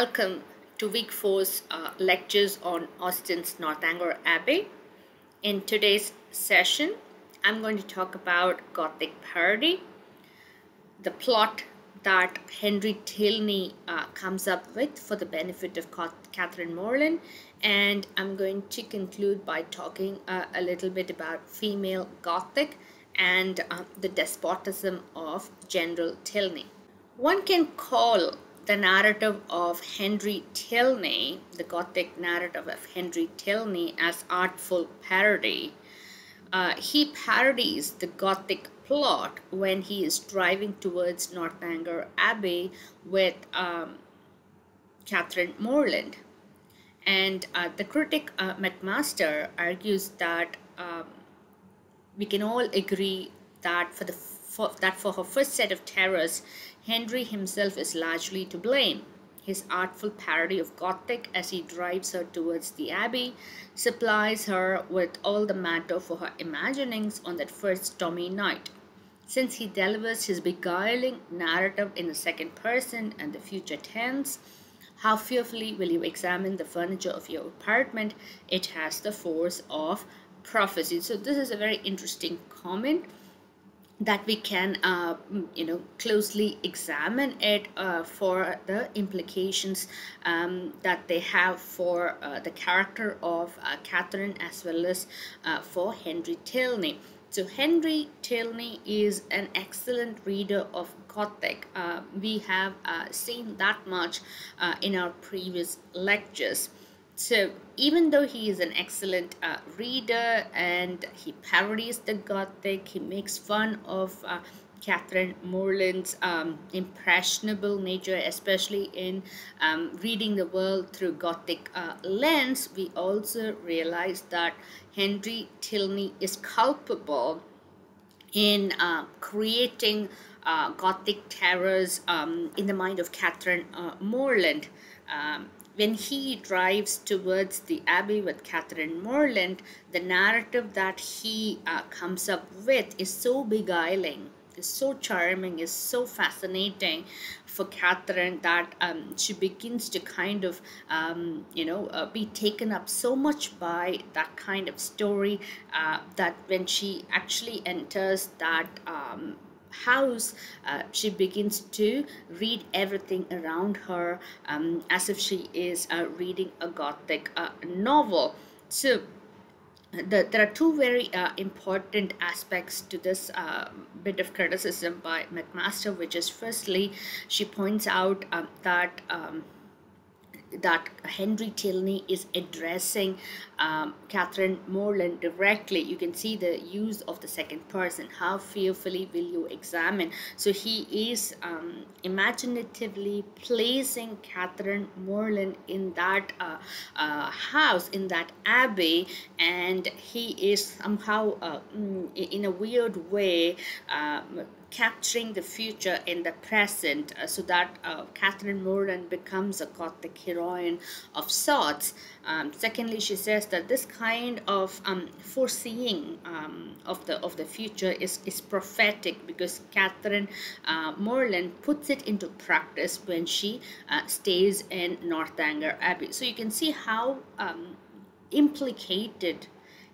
Welcome to week four's uh, lectures on Austen's Northanger Abbey. In today's session, I'm going to talk about Gothic parody, the plot that Henry Tilney uh, comes up with for the benefit of Catherine Morland, and I'm going to conclude by talking uh, a little bit about female Gothic and uh, the despotism of General Tilney. One can call the narrative of Henry Tilney, the Gothic narrative of Henry Tilney, as artful parody. Uh, he parodies the Gothic plot when he is driving towards Northanger Abbey with um, Catherine Morland. And uh, the critic uh, McMaster argues that um, we can all agree that for the that for her first set of terrors, Henry himself is largely to blame. His artful parody of Gothic as he drives her towards the Abbey supplies her with all the matter for her imaginings on that first stormy night. Since he delivers his beguiling narrative in the second person and the future tense, how fearfully will you examine the furniture of your apartment? It has the force of prophecy. So this is a very interesting comment that we can uh, you know closely examine it uh, for the implications um, that they have for uh, the character of uh, Catherine as well as uh, for Henry Tilney. So Henry Tilney is an excellent reader of Gothic. Uh, we have seen that much in our previous lectures. So even though he is an excellent uh, reader and he parodies the Gothic, he makes fun of uh, Catherine Morland's um, impressionable nature, especially in um, reading the world through Gothic uh, lens, we also realize that Henry Tilney is culpable in uh, creating uh, Gothic terrors um, in the mind of Catherine uh, Morland. Um, when he drives towards the abbey with Catherine Morland, the narrative that he uh, comes up with is so beguiling, is so charming, is so fascinating for Catherine that um, she begins to kind of, um, you know, uh, be taken up so much by that kind of story uh, that when she actually enters that um, house, uh, she begins to read everything around her um, as if she is uh, reading a gothic uh, novel. So, the, there are two very uh, important aspects to this uh, bit of criticism by McMaster, which is firstly, she points out um, that um, that Henry Tilney is addressing um, Catherine Morland directly. You can see the use of the second person. How fearfully will you examine? So he is um, imaginatively placing Catherine Morland in that uh, uh, house, in that abbey, and he is somehow, uh, mm, in a weird way, um, capturing the future in the present uh, so that uh, Catherine Morland becomes a Gothic heroine of sorts. Um, secondly, she says that this kind of um, foreseeing um, of the of the future is, is prophetic because Catherine uh, Morland puts it into practice when she uh, stays in Northanger Abbey. So you can see how um, implicated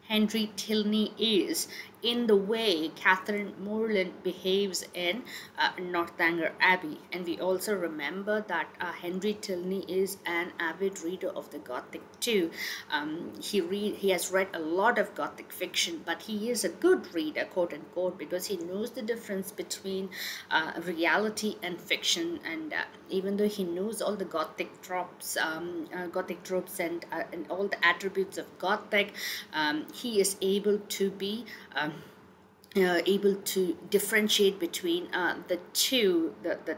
Henry Tilney is in the way Catherine Morland behaves in uh, Northanger Abbey. And we also remember that uh, Henry Tilney is an avid reader of the Gothic too. Um, he read he has read a lot of Gothic fiction, but he is a good reader, quote unquote, because he knows the difference between uh, reality and fiction. And uh, even though he knows all the Gothic tropes, um, uh, Gothic tropes, and uh, and all the attributes of Gothic, um, he is able to be um, uh, able to differentiate between uh, the two, the, the,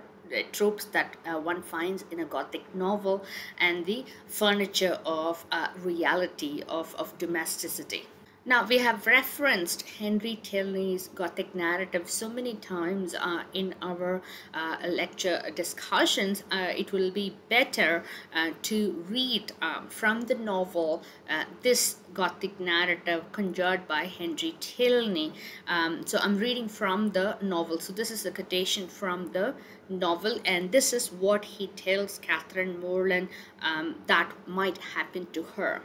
tropes that uh, one finds in a gothic novel and the furniture of uh, reality, of, of domesticity. Now, we have referenced Henry Tilney's Gothic narrative so many times uh, in our uh, lecture discussions. Uh, it will be better uh, to read um, from the novel uh, this Gothic narrative conjured by Henry Tilney. Um, so, I'm reading from the novel. So, this is a quotation from the novel and this is what he tells Catherine Morland um, that might happen to her.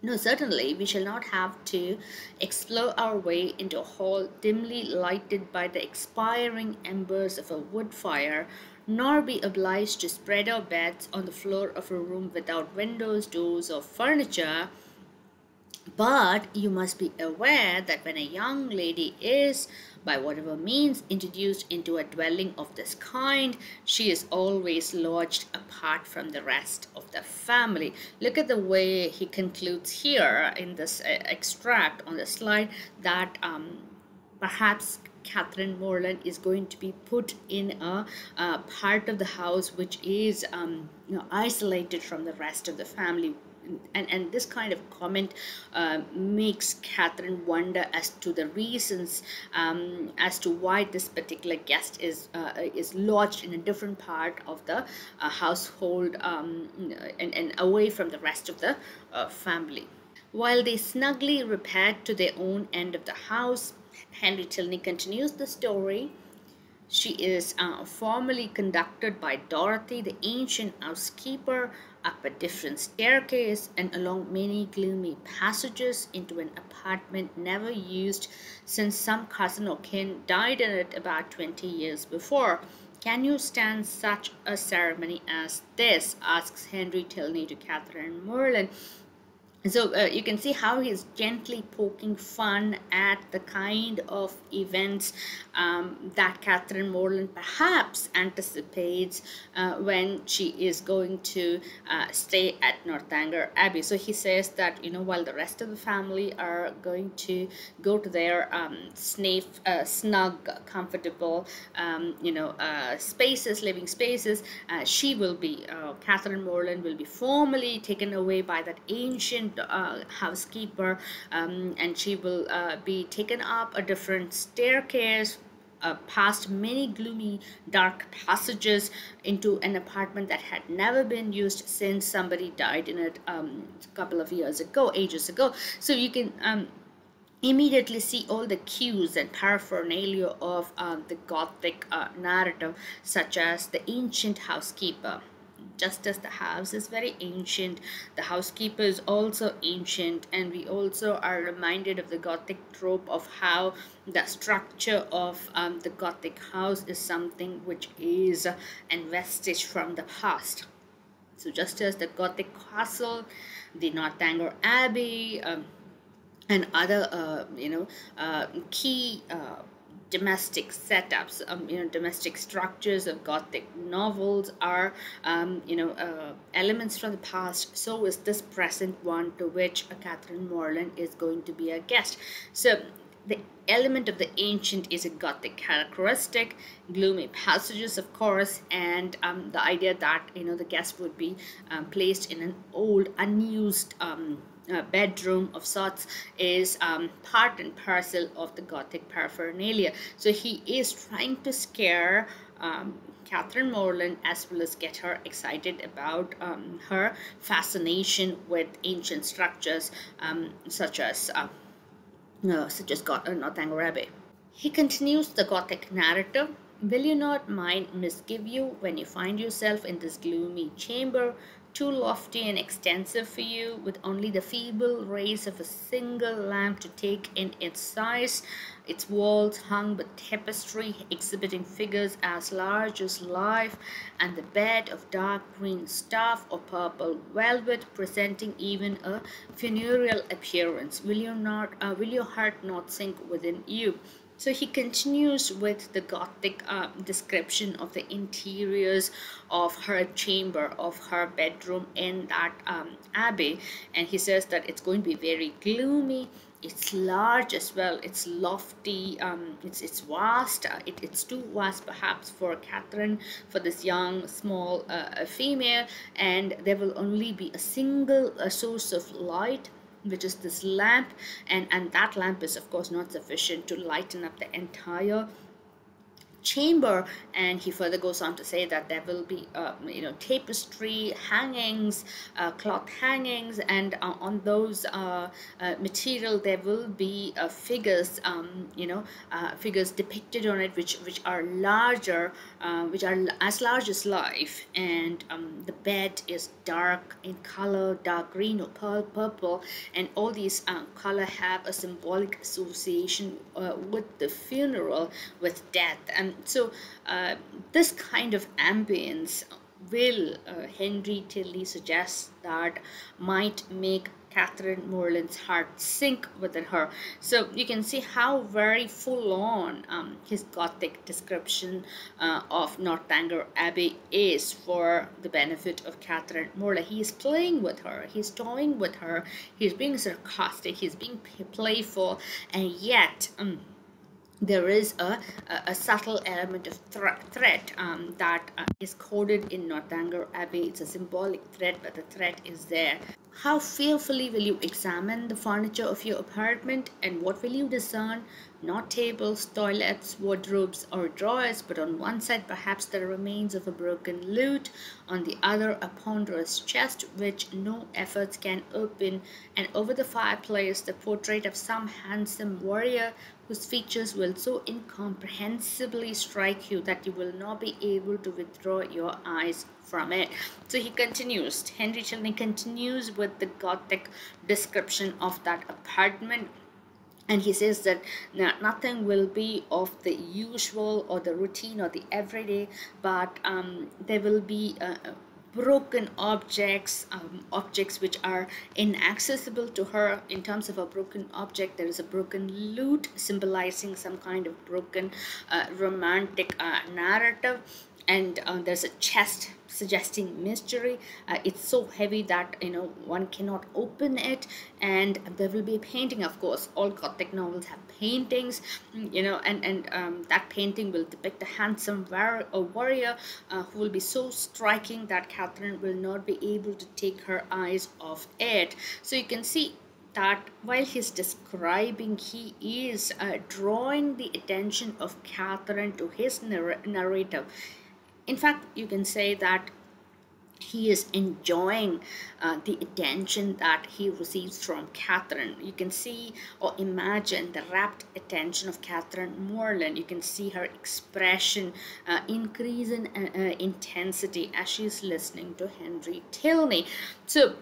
No, certainly we shall not have to explore our way into a hall dimly lighted by the expiring embers of a wood fire, nor be obliged to spread our beds on the floor of a room without windows, doors, or furniture. But you must be aware that when a young lady is, by whatever means, introduced into a dwelling of this kind, she is always lodged apart from the rest of the family. Look at the way he concludes here in this uh, extract on the slide that um, perhaps Catherine Morland is going to be put in a, a part of the house which is um, you know, isolated from the rest of the family and, and this kind of comment uh, makes Catherine wonder as to the reasons um, as to why this particular guest is uh, is lodged in a different part of the uh, household um, and, and away from the rest of the uh, family. While they snugly repaired to their own end of the house, Henry Tilney continues the story she is uh, formally conducted by Dorothy, the ancient housekeeper, up a different staircase and along many gloomy passages into an apartment never used since some cousin or kin died in it about 20 years before. Can you stand such a ceremony as this? asks Henry Tilney to Catherine Morland so uh, you can see how he's gently poking fun at the kind of events um, that Catherine Morland perhaps anticipates uh, when she is going to uh, stay at Northanger Abbey. So he says that, you know, while the rest of the family are going to go to their um, snafe, uh, snug, comfortable, um, you know, uh, spaces, living spaces, uh, she will be, Catherine Morland will be formally taken away by that ancient uh, housekeeper um, and she will uh, be taken up a different staircase uh, past many gloomy dark passages into an apartment that had never been used since somebody died in it um, a couple of years ago ages ago. So you can um, immediately see all the cues and paraphernalia of uh, the gothic uh, narrative such as the ancient housekeeper just as the house is very ancient the housekeeper is also ancient and we also are reminded of the gothic trope of how the structure of um, the gothic house is something which is an vestige from the past. So just as the gothic castle the northanger abbey um, and other uh, you know uh, key uh, domestic setups, um, you know, domestic structures of Gothic novels are, um, you know, uh, elements from the past. So is this present one to which a Catherine Morland is going to be a guest. So the element of the ancient is a Gothic characteristic, gloomy passages, of course, and um, the idea that, you know, the guest would be um, placed in an old, unused um, uh, bedroom of sorts is um, part and parcel of the Gothic paraphernalia. So he is trying to scare um, Catherine Morland as well as get her excited about um, her fascination with ancient structures um, such as uh, uh, such as God, uh, Northanger. He continues the Gothic narrative Will you not mind misgive you when you find yourself in this gloomy chamber too lofty and extensive for you, with only the feeble rays of a single lamp to take in its size, its walls hung with tapestry exhibiting figures as large as life, and the bed of dark green stuff or purple velvet presenting even a funereal appearance. Will you not, uh, will your heart not sink within you? So he continues with the Gothic uh, description of the interiors of her chamber, of her bedroom in that um, abbey. And he says that it's going to be very gloomy. It's large as well. It's lofty. Um, it's it's vast. Uh, it, it's too vast perhaps for Catherine, for this young small uh, female. And there will only be a single uh, source of light which is this lamp and and that lamp is of course not sufficient to lighten up the entire chamber. And he further goes on to say that there will be uh, you know tapestry hangings uh, cloth hangings and uh, on those uh, uh, material there will be uh, figures um, you know figures depicted on it which which are larger which are as large as life. And um, the bed is dark in color dark green or purple. And all these color have a symbolic association with the funeral with death. And so uh, this kind of ambience will uh, Henry Tilney suggests that might make Catherine Morland's heart sink within her. So you can see how very full on um, his Gothic description uh, of Northanger Abbey is for the benefit of Catherine Morland. He is playing with her, he's toying with her, he's being sarcastic, he's being playful, and yet. Um, there is a, a, subtle element of threat um, that uh, is coded in Northanger Abbey. It's a symbolic threat, but the threat is there. How fearfully will you examine the furniture of your apartment and what will you discern? Not tables, toilets, wardrobes, or drawers, but on one side perhaps the remains of a broken lute, on the other a ponderous chest which no efforts can open, and over the fireplace the portrait of some handsome warrior whose features will so incomprehensibly strike you that you will not be able to withdraw your eyes from it. So he continues, Henry Tilney continues with the Gothic description of that apartment and he says that nothing will be of the usual or the routine or the everyday but um, there will be uh, broken objects um, objects which are inaccessible to her. In terms of a broken object there is a broken lute symbolizing some kind of broken uh, romantic uh, narrative and uh, there's a chest suggesting mystery. Uh, it's so heavy that you know one cannot open it and there will be a painting of course. All gothic novels have paintings you know and and um, that painting will depict a handsome war a warrior uh, who will be so striking that catherine will not be able to take her eyes off it. So you can see that while he's describing, he is uh, drawing the attention of Catherine to his narr narrative in fact you can say that he is enjoying uh, the attention that he receives from Catherine. You can see or imagine the rapt attention of Catherine Morland. You can see her expression uh, increase in uh, uh intensity as she's listening to Henry Tilney. So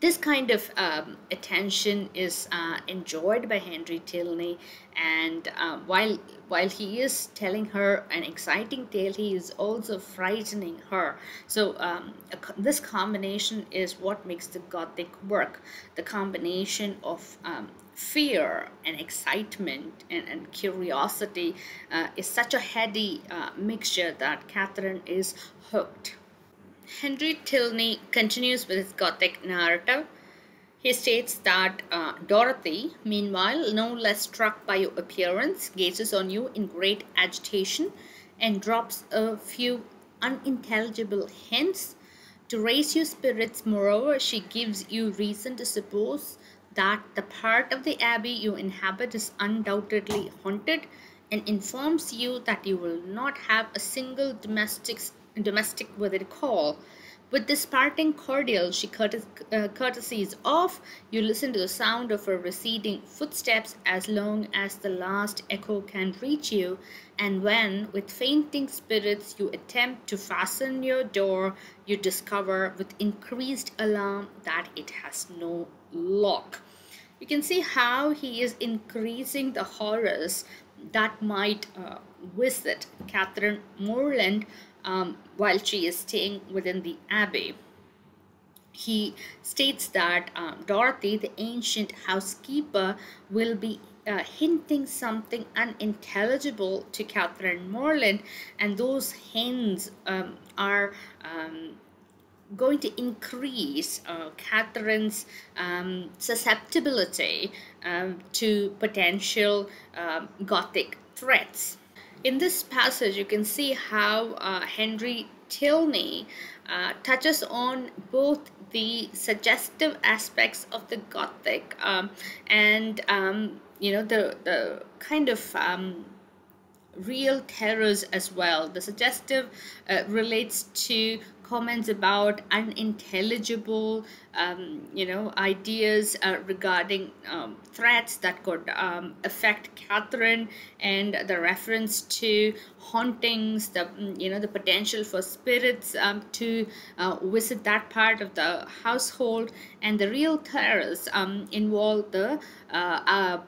this kind of um, attention is uh, enjoyed by Henry Tilney. And uh, while while he is telling her an exciting tale he is also frightening her. So um, this combination is what makes the gothic work. The combination of um, fear and excitement and, and curiosity uh, is such a heady uh, mixture that Catherine is hooked Henry Tilney continues with his Gothic narrative. He states that uh, Dorothy, meanwhile, no less struck by your appearance, gazes on you in great agitation and drops a few unintelligible hints. To raise your spirits, moreover, she gives you reason to suppose that the part of the abbey you inhabit is undoubtedly haunted and informs you that you will not have a single domestic domestic with a call. With this parting cordial she courtes uh, courtesies off, you listen to the sound of her receding footsteps as long as the last echo can reach you, and when, with fainting spirits, you attempt to fasten your door, you discover with increased alarm that it has no lock. You can see how he is increasing the horrors that might uh, visit Catherine Morland um, while she is staying within the abbey. He states that um, Dorothy, the ancient housekeeper, will be uh, hinting something unintelligible to Catherine Morland, and those hints um, are um, going to increase uh, Catherine's um, susceptibility um, to potential um, Gothic threats. In this passage, you can see how uh, Henry Tilney uh, touches on both the suggestive aspects of the Gothic um, and um, you know the the kind of um, real terrors as well. The suggestive uh, relates to comments about unintelligible, um, you know, ideas uh, regarding um, threats that could um, affect Catherine, and the reference to hauntings, the mm, you know the potential for spirits um, to uh, visit that part of the household, and the real terrors um, involve the uh, uh,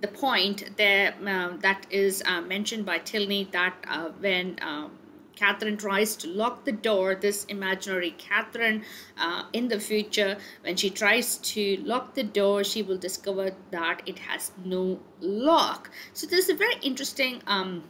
the point there uh, that is uh, mentioned by Tilney that uh, when um, Catherine tries to lock the door, this imaginary Catherine uh, in the future, when she tries to lock the door, she will discover that it has no lock. So this is a very interesting um,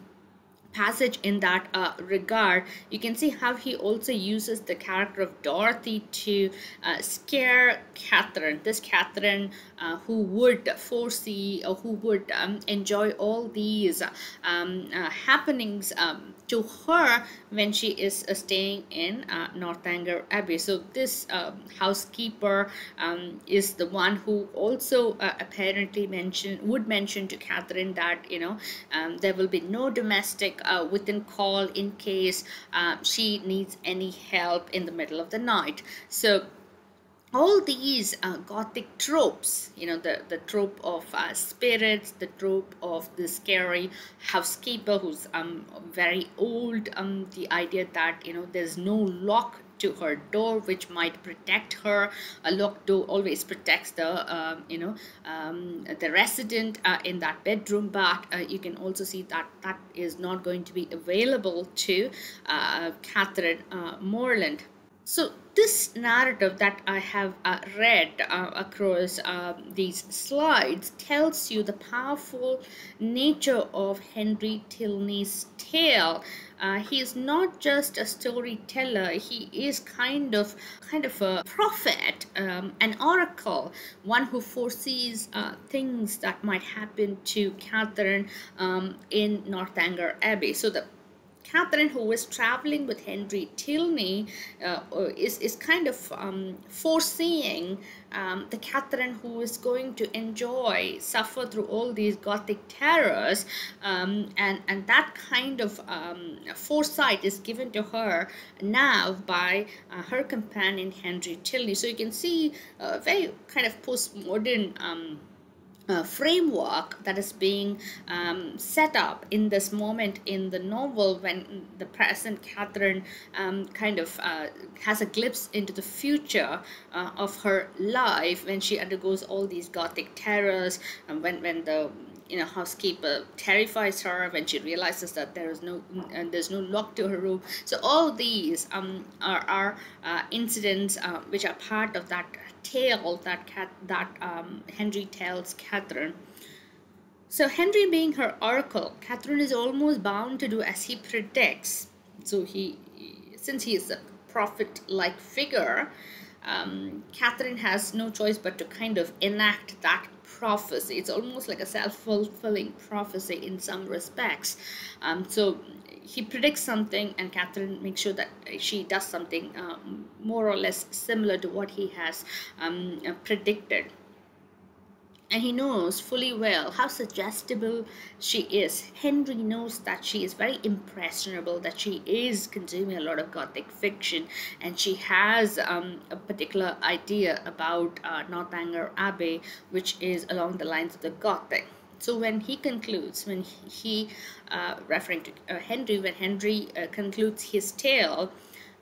passage in that uh, regard. You can see how he also uses the character of Dorothy to uh, scare Catherine. This Catherine uh, who would foresee or who would um, enjoy all these um, uh, happenings um, to her when she is uh, staying in uh, Northanger Abbey. So this um, housekeeper um, is the one who also apparently mentioned would mention to Catherine that you know um, there will be no domestic uh, within call in case uh, she needs any help in the middle of the night. So all these uh, gothic tropes you know the the trope of uh, spirits the trope of the scary housekeeper who's um very old um the idea that you know there's no lock to her door which might protect her. A locked door always protects the um, you know um, the resident uh, in that bedroom but uh, you can also see that that is not going to be available to uh, Catherine uh, Morland. So this narrative that I have uh, read uh, across uh, these slides tells you the powerful nature of Henry Tilney's tale. Uh, he is not just a storyteller; he is kind of kind of a prophet, um, an oracle, one who foresees uh, things that might happen to Catherine um, in Northanger Abbey. So the Catherine, who was traveling with Henry Tilney, uh, uh, is, is kind of um, foreseeing um, the Catherine who is going to enjoy, suffer through all these Gothic terrors, um, and, and that kind of um, foresight is given to her now by uh, her companion Henry Tilney. So you can see a very kind of postmodern um, uh, framework that is being um, set up in this moment in the novel when the present Catherine um, kind of uh, has a glimpse into the future uh, of her life when she undergoes all these gothic terrors and when, when the you know housekeeper terrifies her when she realizes that there is no and there's no lock to her room. So all these um, are, are uh, incidents uh, which are part of that tale that that um, Henry tells Catherine. So Henry being her oracle, Catherine is almost bound to do as he predicts. So he, since he is a prophet-like figure, um, Catherine has no choice but to kind of enact that prophecy. It's almost like a self-fulfilling prophecy in some respects. Um, so he predicts something and Catherine makes sure that she does something um, more or less similar to what he has um, uh, predicted and he knows fully well how suggestible she is. Henry knows that she is very impressionable, that she is consuming a lot of Gothic fiction, and she has um, a particular idea about uh, Northanger Abbey, which is along the lines of the Gothic. So when he concludes, when he, uh, referring to uh, Henry, when Henry uh, concludes his tale,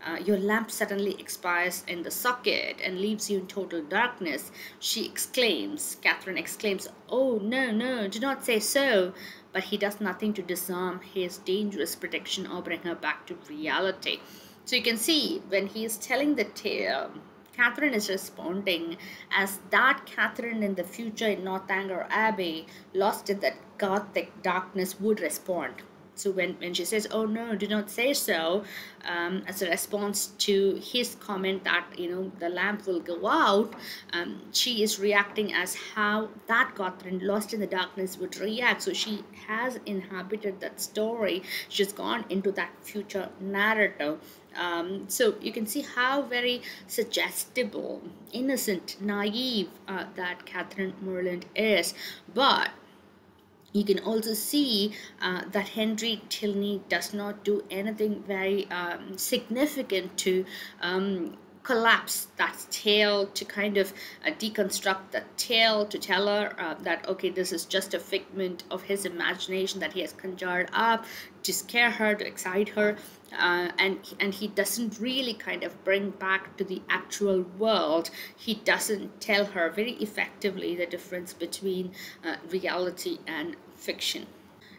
uh, your lamp suddenly expires in the socket and leaves you in total darkness, she exclaims, Catherine exclaims, Oh, no, no, do not say so. But he does nothing to disarm his dangerous prediction or bring her back to reality. So you can see when he is telling the tale, Catherine is responding as that Catherine in the future in Northanger Abbey, lost in that gothic darkness, would respond. So when, when she says, oh no, do not say so, um, as a response to his comment that, you know, the lamp will go out, um, she is reacting as how that Catherine lost in the darkness would react. So she has inhabited that story. She's gone into that future narrative um, so you can see how very suggestible, innocent, naive uh, that Catherine Morland is. But you can also see uh, that Henry Tilney does not do anything very um, significant to um, collapse that tale to kind of uh, deconstruct that tale to tell her uh, that okay this is just a figment of his imagination that he has conjured up to scare her to excite her uh, and and he doesn't really kind of bring back to the actual world. He doesn't tell her very effectively the difference between uh, reality and fiction.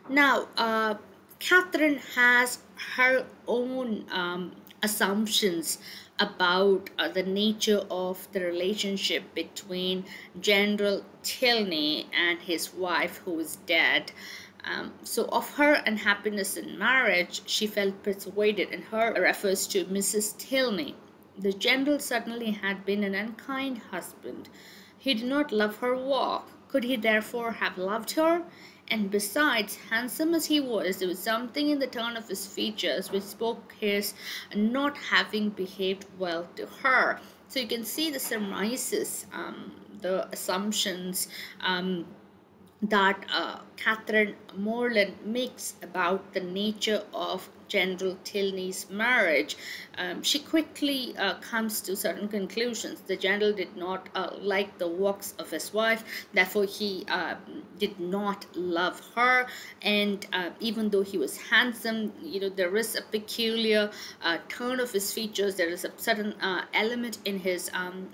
Now uh, Catherine has her own um, assumptions about uh, the nature of the relationship between General Tilney and his wife, who is dead. Um, so, of her unhappiness in marriage, she felt persuaded, and her refers to Mrs. Tilney. The general certainly had been an unkind husband. He did not love her walk. Could he therefore have loved her? And besides, handsome as he was, there was something in the turn of his features which spoke his not having behaved well to her. So you can see the surmises, um, the assumptions um, that uh, Catherine Morland makes about the nature of General Tilney's marriage, um, she quickly uh, comes to certain conclusions. The general did not uh, like the works of his wife, therefore, he uh, did not love her. And uh, even though he was handsome, you know, there is a peculiar uh, turn of his features, there is a certain uh, element in his um,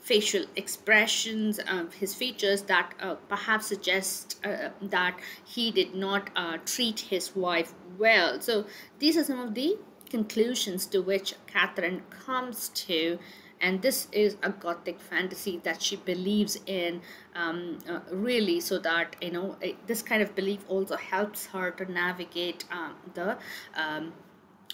facial expressions, his features that perhaps suggest that he did not treat his wife well. So these are some of the conclusions to which Catherine comes to and this is a gothic fantasy that she believes in um, uh, really so that you know this kind of belief also helps her to navigate um, the um,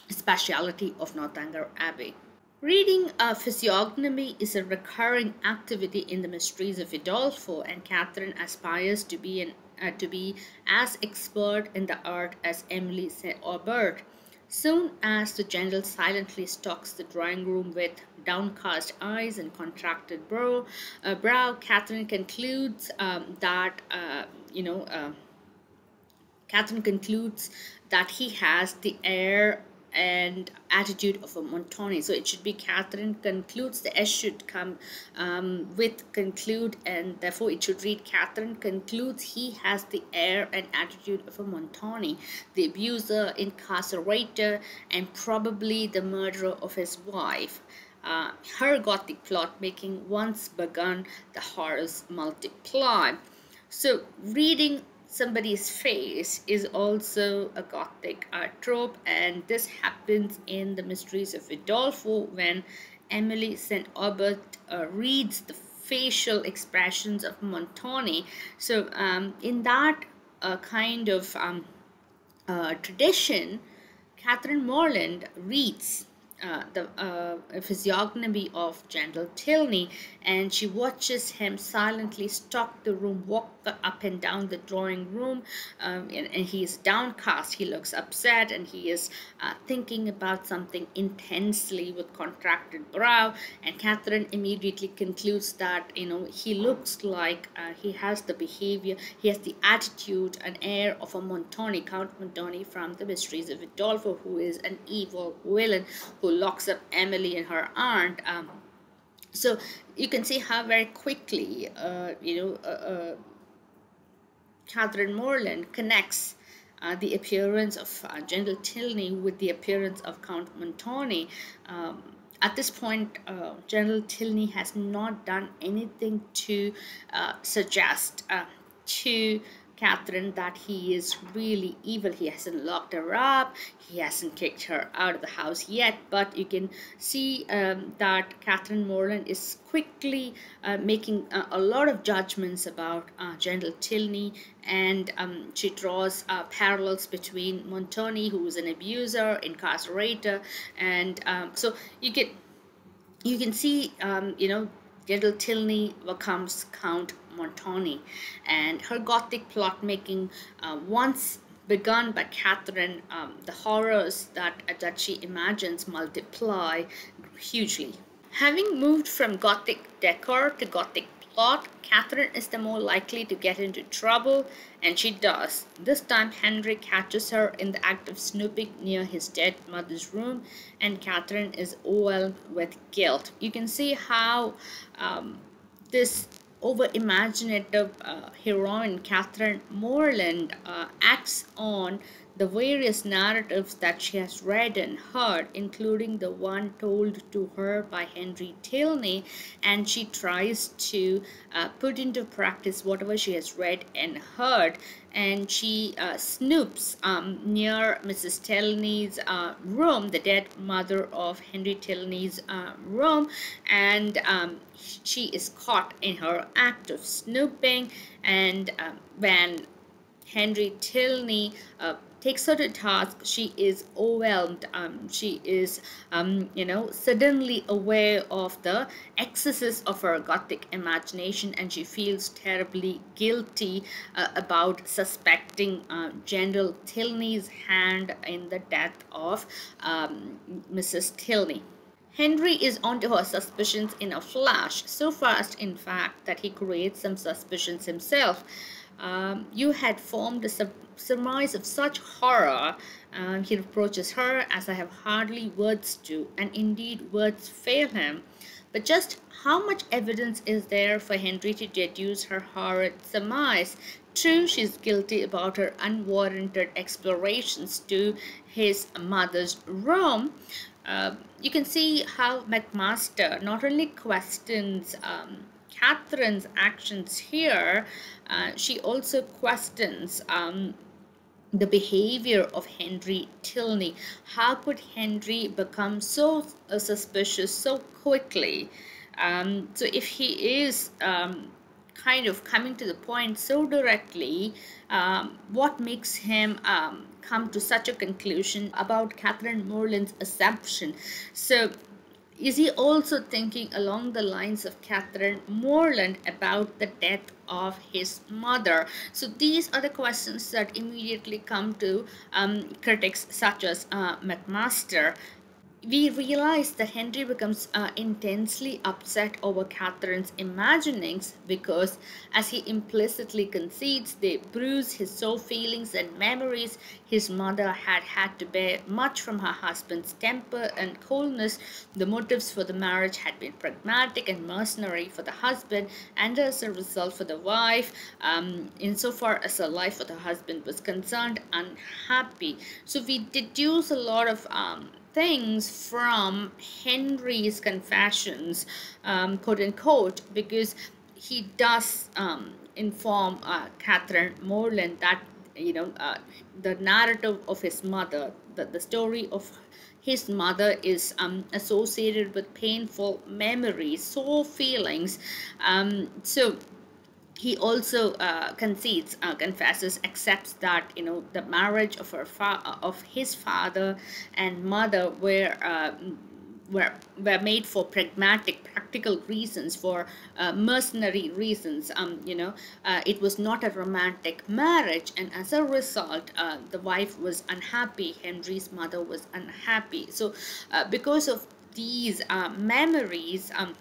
speciality of Northanger Abbey. Reading a physiognomy is a recurring activity in the mysteries of Udolpho, and Catherine aspires to be an uh, to be as expert in the art as Emily St. Aubert. Soon as the general silently stalks the drawing room with downcast eyes and contracted brow, uh, brow Catherine concludes um, that, uh, you know, uh, Catherine concludes that he has the air and attitude of a Montoni. So it should be Catherine concludes. The S should come um, with conclude, and therefore it should read Catherine concludes. He has the air and attitude of a Montoni, the abuser, incarcerator, and probably the murderer of his wife. Uh, her gothic plot making once begun, the horrors multiply. So reading somebody's face is also a gothic art trope and this happens in the mysteries of Udolpho when Emily St. Aubert uh, reads the facial expressions of Montoni so um, in that uh, kind of um, uh, tradition Catherine Morland reads uh, the uh, physiognomy of General Tilney, and she watches him silently stalk the room, walk up and down the drawing room, um, and, and, he is downcast. He looks upset, and he is uh, thinking about something intensely with contracted brow. And Catherine immediately concludes that you know he looks like uh, he has the behavior, he has the attitude, an air of a Montoni, Count Montoni from the Mysteries of Udolpho, who is an evil villain who locks up Emily and her aunt. Um, so you can see how very quickly, uh, you know, uh, uh, Catherine Morland connects uh, the appearance of uh, General Tilney with the appearance of Count Montoni. Um, at this point, uh, General Tilney has not done anything to suggest to Catherine that he is really evil. He hasn't locked her up, he hasn't kicked her out of the house yet, but you can see um, that Catherine Morland is quickly uh, making uh, a lot of judgments about uh, General Tilney. And um, she draws uh, parallels between Montoni, who is an abuser, incarcerator, and um, so you get you can see um, you know General Tilney becomes Count Montoni, and her Gothic plot making uh, once begun by Catherine, um, the horrors that, that she imagines multiply hugely. Having moved from Gothic decor to Gothic plot, Catherine is the more likely to get into trouble, and she does. This time, Henry catches her in the act of snooping near his dead mother's room, and Catherine is overwhelmed with guilt. You can see how um, this over imaginative uh, heroine Catherine Morland uh, acts on the various narratives that she has read and heard, including the one told to her by Henry Tilney, and she tries to uh, put into practice whatever she has read and heard. And she uh, snoops um, near Mrs. Tilney's uh, room, the dead mother of Henry Tilney's uh, room, and um, she is caught in her act of snooping. And um, when Henry Tilney uh, takes her to task she is overwhelmed um, she is um, you know suddenly aware of the excesses of her gothic imagination and she feels terribly guilty uh, about suspecting uh, general tilney's hand in the death of um, mrs tilney Henry is onto her suspicions in a flash, so fast, in fact, that he creates some suspicions himself. Um, you had formed a surmise of such horror. and he reproaches her as I have hardly words to, and indeed words fail him. But just how much evidence is there for Henry to deduce her horrid surmise? True, she's guilty about her unwarranted explorations to his mother's room. Uh, you can see how McMaster not only questions um, Catherine's actions here, uh, she also questions um, the behavior of Henry Tilney. How could Henry become so uh, suspicious so quickly? Um, so if he is um, kind of coming to the point so directly, um, what makes him um, come to such a conclusion about Catherine Morland's assumption? So is he also thinking along the lines of Catherine Morland about the death of his mother? So these are the questions that immediately come to um, critics such as uh, McMaster we realize that Henry becomes uh, intensely upset over Catherine's imaginings because, as he implicitly concedes, they bruise his soul feelings and memories. His mother had had to bear much from her husband's temper and coldness. The motives for the marriage had been pragmatic and mercenary for the husband, and as a result, for the wife, um, insofar as her life for the husband was concerned, unhappy. So we deduce a lot of um, things from Henry's confessions, um, quote unquote, because he does um, inform uh, Catherine Morland that you know uh, the narrative of his mother, that the story of his mother is um, associated with painful memories, sore feelings. Um, so he also uh, concedes, uh, confesses, accepts that you know the marriage of her fa- of his father and mother were. Uh, were, were made for pragmatic, practical reasons, for uh, mercenary reasons. Um, you know, uh, it was not a romantic marriage, and as a result, uh, the wife was unhappy. Henry's mother was unhappy. So, uh, because of these uh, memories, um,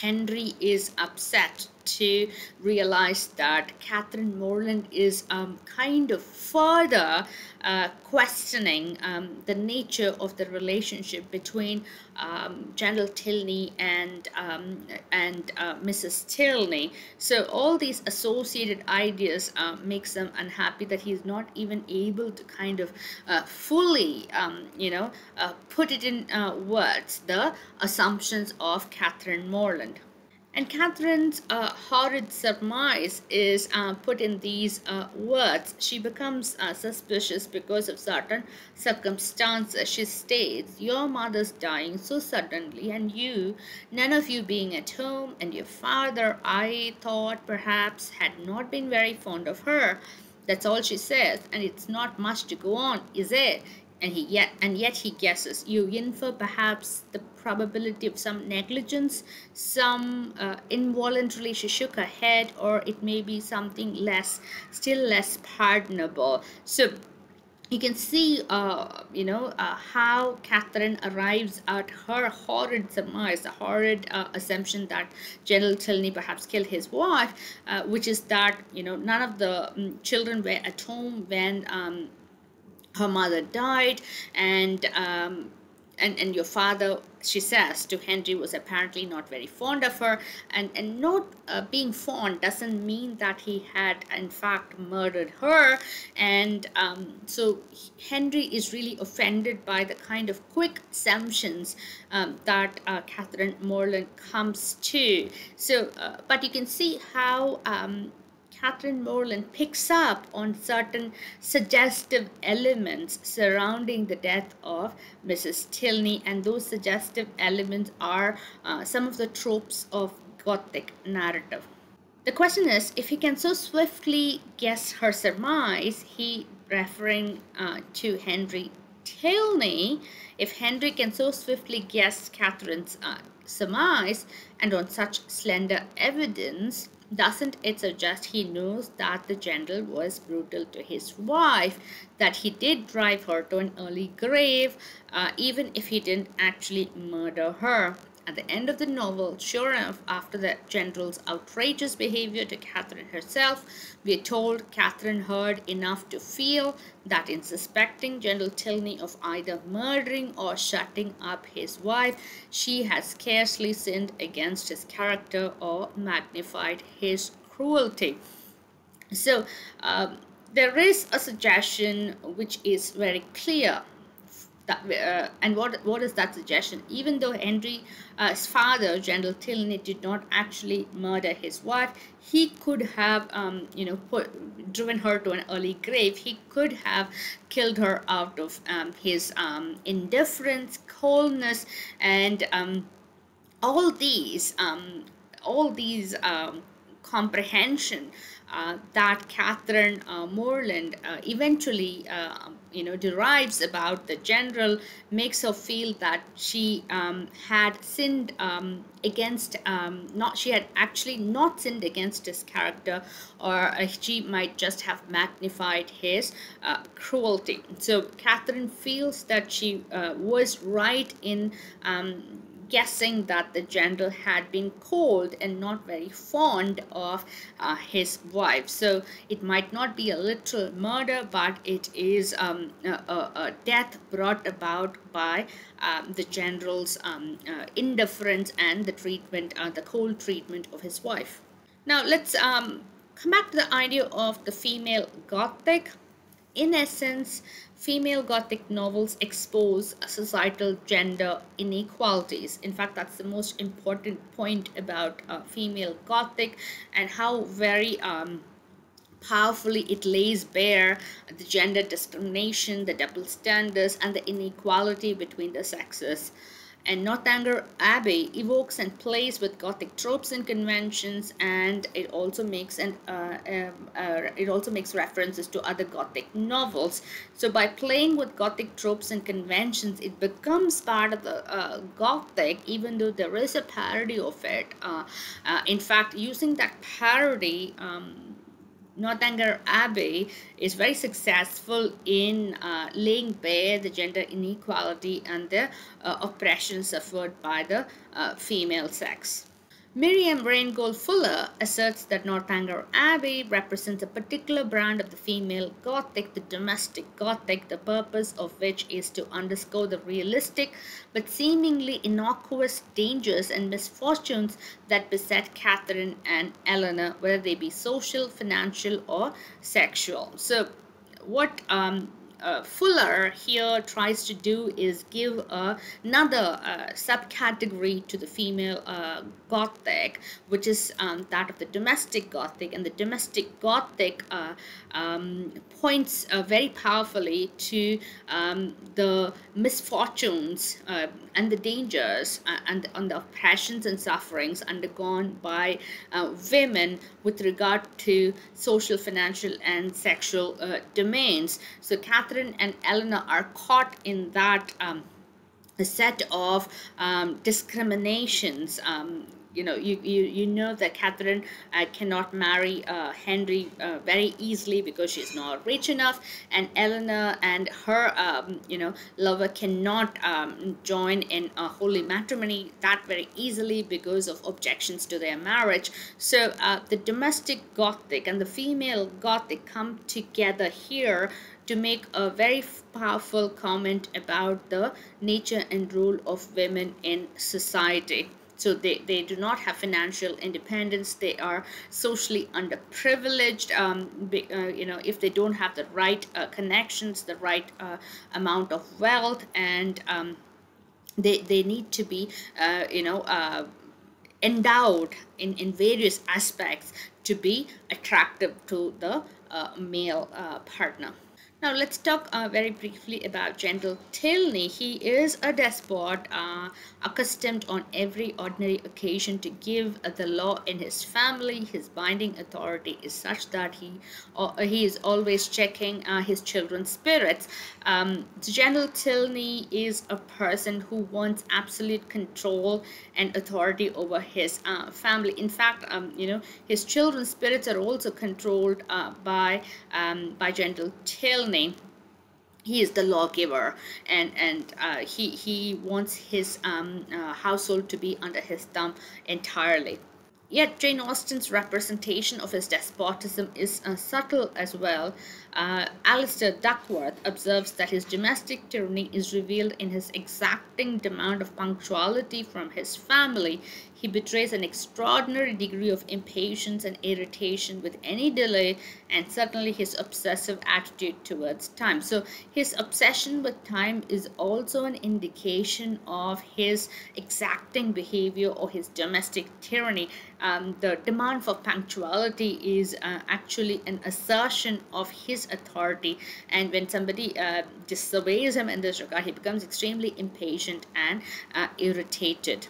Henry is upset to realize that Catherine Morland is um, kind of further uh, questioning um, the nature of the relationship between um, General Tilney and um, and uh, Mrs. Tilney. So all these associated ideas uh, makes them unhappy that he's not even able to kind of uh, fully, um, you know, uh, put it in uh, words the assumptions of Catherine Morland. And Catherine's uh, horrid surmise is uh, put in these uh, words. She becomes uh, suspicious because of certain circumstances. She states, Your mother's dying so suddenly, and you, none of you being at home, and your father, I thought perhaps, had not been very fond of her. That's all she says, and it's not much to go on, is it? And he yet and yet he guesses. You infer perhaps the probability of some negligence some uh, involuntarily she shook her head or it may be something less still less pardonable. So you can see, uh, you know, uh, how Catherine arrives at her horrid surmise, the horrid uh, assumption that General Tilney perhaps killed his wife, uh, which is that, you know, none of the um, children were at home when um, her mother died and um, and, and your father, she says to Henry, was apparently not very fond of her. And, and not uh, being fond doesn't mean that he had, in fact, murdered her. And um, so Henry is really offended by the kind of quick assumptions um, that uh, Catherine Morland comes to. So, uh, but you can see how um, Catherine Morland picks up on certain suggestive elements surrounding the death of Mrs. Tilney, and those suggestive elements are uh, some of the tropes of Gothic narrative. The question is if he can so swiftly guess her surmise, he referring uh, to Henry Tilney, if Henry can so swiftly guess Catherine's uh, surmise and on such slender evidence, doesn't it suggest he knows that the general was brutal to his wife, that he did drive her to an early grave, uh, even if he didn't actually murder her? At the end of the novel, sure enough, after the general's outrageous behavior to Catherine herself, we are told Catherine heard enough to feel that in suspecting General Tilney of either murdering or shutting up his wife, she had scarcely sinned against his character or magnified his cruelty. So, um, there is a suggestion which is very clear that, uh, and what what is that suggestion? Even though Henry's uh, father, General Tilney, did not actually murder his wife, he could have, um, you know, put, driven her to an early grave. He could have killed her out of um, his um, indifference, coldness, and um, all these, um, all these um, comprehension that Catherine uh, Morland uh, eventually, uh, you know, derives about the general makes her feel that she um, had sinned um, against, um, not she had actually not sinned against his character, or uh, she might just have magnified his uh, cruelty. So Catherine feels that she was right in um, guessing that the general had been cold and not very fond of uh, his wife. So it might not be a literal murder, but it is um, a, a, death brought about by um, the general's um, uh, indifference and the treatment, uh, the cold treatment of his wife. Now let's um, come back to the idea of the female Gothic. In essence, female Gothic novels expose societal gender inequalities. In fact, that's the most important point about uh, female Gothic and how very um, powerfully it lays bare the gender discrimination, the double standards, and the inequality between the sexes and Northanger Abbey evokes and plays with Gothic tropes and conventions, and it also makes and uh, um, uh, it also makes references to other Gothic novels. So by playing with Gothic tropes and conventions, it becomes part of the uh, Gothic, even though there is a parody of it. Uh, uh, in fact, using that parody. Um, Northanger Abbey is very successful in uh, laying bare the gender inequality and the uh, oppression suffered by the uh, female sex. Miriam Rheingold Fuller asserts that Northanger Abbey represents a particular brand of the female Gothic, the domestic Gothic, the purpose of which is to underscore the realistic but seemingly innocuous dangers and misfortunes that beset Catherine and Eleanor, whether they be social, financial, or sexual. So, what um, uh, Fuller here tries to do is give uh, another uh, subcategory to the female uh, Gothic, which is um, that of the domestic Gothic. And the domestic Gothic uh, um, points uh, very powerfully to um, the misfortunes and the dangers and, and the oppressions and sufferings undergone by women with regard to social, financial, and sexual domains. So, Catherine and Eleanor are caught in that um, set of um, discriminations um, you know you you, you know that Catherine uh, cannot marry uh, Henry uh, very easily because she's not rich enough, and Eleanor and her um, you know lover cannot um, join in a holy matrimony that very easily because of objections to their marriage. So uh, the domestic Gothic and the female Gothic come together here to make a very powerful comment about the nature and role of women in society so they, they do not have financial independence. They are socially underprivileged. Um, be, uh, you know if they don't have the right uh, connections the right uh, amount of wealth and um, they, they need to be uh, you know uh, endowed in, in various aspects to be attractive to the uh, male partner now let's talk uh, very briefly about General Tilney. He is a despot, uh, accustomed on every ordinary occasion to give uh, the law in his family. His binding authority is such that he uh, he is always checking uh, his children's spirits. Um, General Tilney is a person who wants absolute control and authority over his uh, family. In fact, um, you know his children's spirits are also controlled by um, by General Tilney he is the lawgiver and and uh, he he wants his um, uh, household to be under his thumb entirely Yet Jane Austen's representation of his despotism is uh, subtle as well. Uh, Alistair Duckworth observes that his domestic tyranny is revealed in his exacting demand of punctuality from his family. He betrays an extraordinary degree of impatience and irritation with any delay, and certainly his obsessive attitude towards time. So, his obsession with time is also an indication of his exacting behavior or his domestic tyranny um, the demand for punctuality is uh, actually an assertion of his authority. And when somebody uh, disobeys him in this regard he becomes extremely impatient and uh, irritated.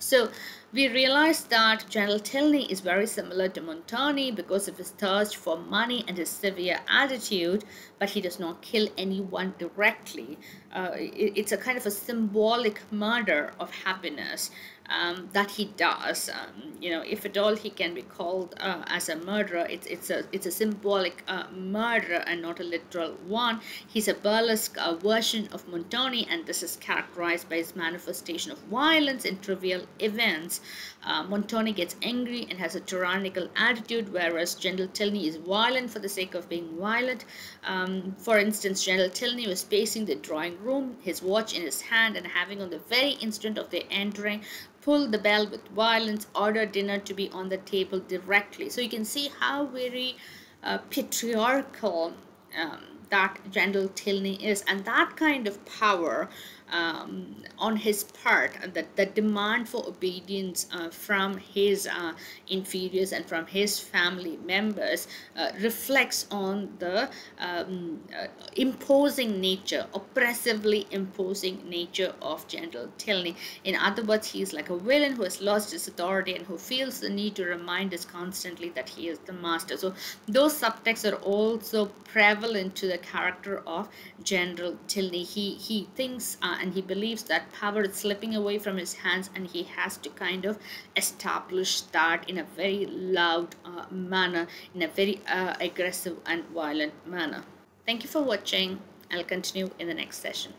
So we realize that General Tilney is very similar to Montoni because of his thirst for money and his severe attitude, but he does not kill anyone directly. Uh, it, it's a kind of a symbolic murder of happiness um, that he does. Um, you know, if at all he can be called uh, as a murderer, it's it's a it's a symbolic uh, murder and not a literal one. He's a burlesque uh, version of Montoni, and this is characterized by his manifestation of violence in trivial events. Uh, Montoni gets angry and has a tyrannical attitude, whereas General Tilney is violent for the sake of being violent. Um, for instance, General Tilney was pacing the drawing room, his watch in his hand, and having on the very instant of their entering pulled the bell with violence, ordered dinner to be on the table directly. So you can see how very uh, patriarchal um, that General Tilney is, and that kind of power um, on his part, the, the demand for obedience uh, from his uh, inferiors and from his family members uh, reflects on the um, uh, imposing nature, oppressively imposing nature of General Tilney. In other words, he is like a villain who has lost his authority and who feels the need to remind us constantly that he is the master. So those subtexts are also prevalent to the character of General Tilney. He, he thinks uh, and he believes that power is slipping away from his hands and he has to kind of establish that in a very loud uh, manner in a very uh, aggressive and violent manner. Thank you for watching. I'll continue in the next session